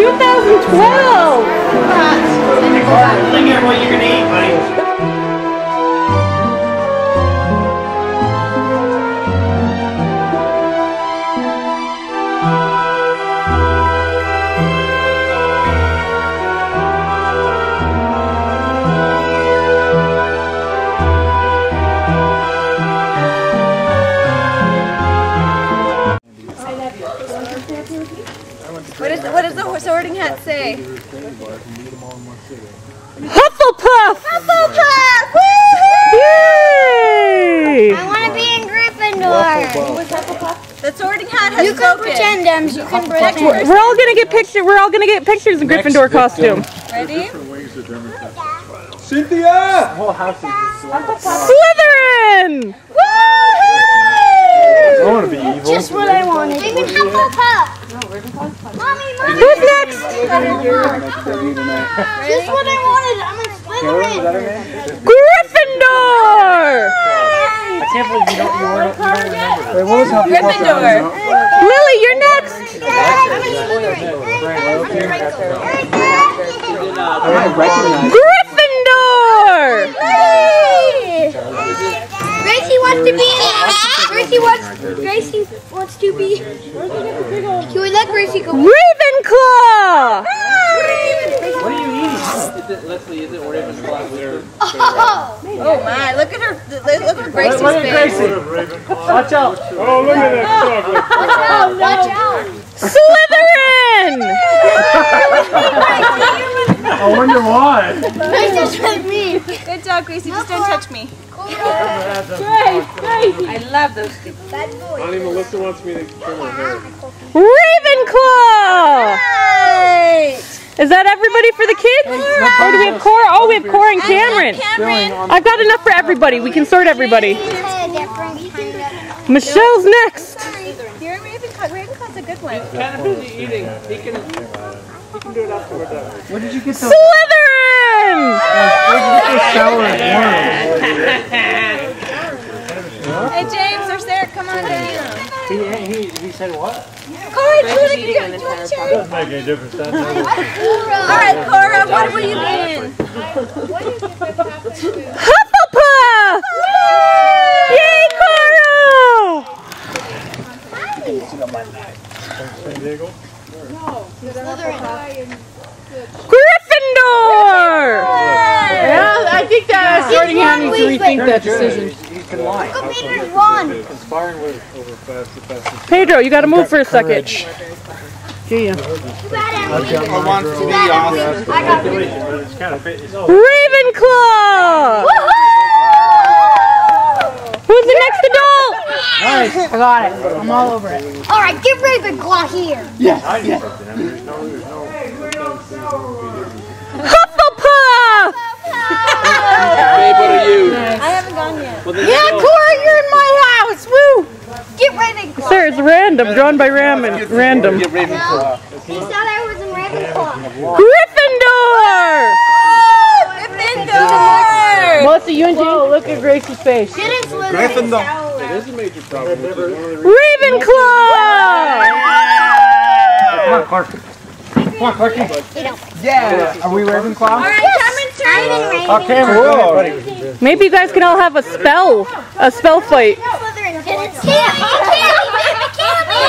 2012! Look at what you're gonna eat, buddy. Has You can spoken. pretend, Ems. You can pretend. We're all gonna get picture. We're all gonna get pictures in Gryffindor costume. Ready? Cynthia! Slytherin! Woo! I want to be evil. Just what I wanted. Even Hufflepuff. Mommy, mommy. Who's next? Just what I wanted. I'm a Slytherin. Gryffindor! Ah! I can't believe you don't, you weren't, you don't remember. Wait, what was Hufflepuff? Gryffindor. Lily, you're next. I might recognize Gryffindor! Gracie wants to be in Gracie wants Gracie wants to be Can we let Gracie go? Ravenclaw! What are you eating? Is it, Leslie, is it Ravenclaw? Oh, Oh my, look at her, look at Gracie's Look at. Gracie. Watch out. Oh, look at that oh, chocolate. oh, watch out! Slytherin! I wonder why. Grace just with me. Good job, Gracie. Just don't touch me. I love those things. Auntie Melissa wants me to trim her hair. Ravenclaw! Right. Is that everybody for the kids? Or do we have Cora? Oh, we have Cora and Cameron. Cameron. I've got enough for everybody. We can sort everybody. Michelle's next. Here, Ravenclaw. Ravenclaw's a good one. Kind of busy eating. He can, he can do it after we're done. Where did you get the Slytherin! sour and Hey, James or Sarah, come on down. He, he, he said what? Cora, do it again. Do it, Cherry. Doesn't make any difference. That All right, Cora, what will you be in? Hufflepuff! Yay, Cora! San Diego. Gryffindor! Yeah, I think that uh, sorting hat needs to rethink that decision. He can lie. Peter won. Conspiring with over fast, the fastest. Pedro, you gotta move for a second. Yeah. I want to be awesome. I got it. But it's kind of fit. It's Ravenclaw! Who's the next adult? Nice. I got it. I'm all over it. All right, get Ravenclaw here. I need something. I mean, there's no, there's no. Hufflepuff! Hey, what are you? I haven't gone yet. Well, Yeah, you. Cora, you're in my house. Woo! Get Ravenclaw. Sir, it's random, drawn by Ramen. Random. Get Ravenclaw. He said I was in Ravenclaw. Oh, Gryffindor! Gryffindor! Melissa, you and James, look at Gracie's face. Get in Slytherin. It is a major problem. which is one of the reasons- Ravenclaw! Come on, Clark. Come on, Clarky. Yeah. Are we Ravenclaw? All right, Cameron's. I'm in Ravenclaw. Okay, we're. Maybe you guys can all have a spell, a spell fight. Slytherin. Get in Slytherin. It can't. It can't be.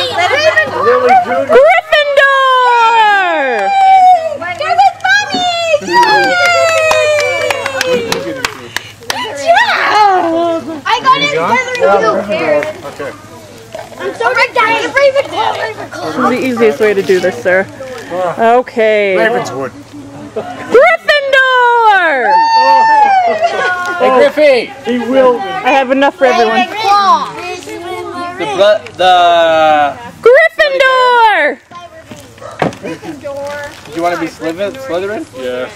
Gryffindor! Get with mommy. I got in Slytherin too. Okay. I'm so big Ravenclaw. Ravenclaw. This is the easiest way to do this, sir. Okay. Ravenswood. Gryffindor! Hey, oh, Griffey. He will. I have enough for everyone. Ravenclaw. The, the, Gryffindor! do you want to be Slytherin? Slytherin? Yeah.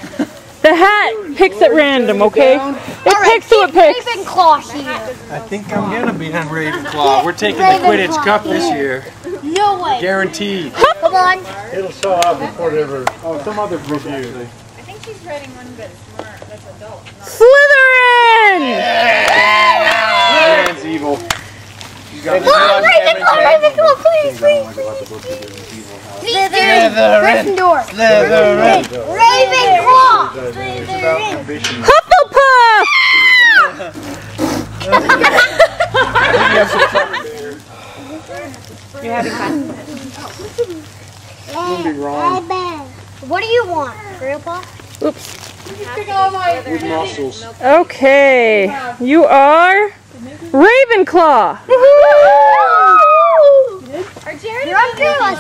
The hat picks at random, okay? It All right, picks who it picks. Ravenclaw here. I think I'm gonna be on Ravenclaw. We're taking the Quidditch Cup this year. No way. Guaranteed. Come on. It'll show up before they ever. Oh, some other review. Slytherin! Man's evil. Mom, Ravenclaw, Ravenclaw, please, please, please. Slytherin. Gryffindor. Slytherin. Ravenclaw. Slytherin. Hufflepuff! What do you want, Grandpa? Oops. Okay, you are Ravenclaw. You're up to us.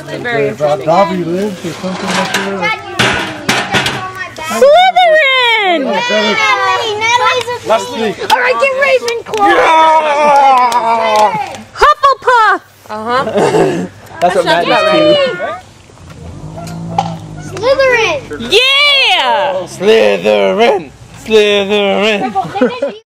About Dobby lives or something like that. Dad, you, you stepped on my back. Slytherin! Natalie, Natalie's a Leslie. All right, get Ravenclaw. Hufflepuff. Uh huh. That's what Matt is Slytherin. Yeah! Slytherin! Slytherin! Slytherin.